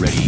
ready.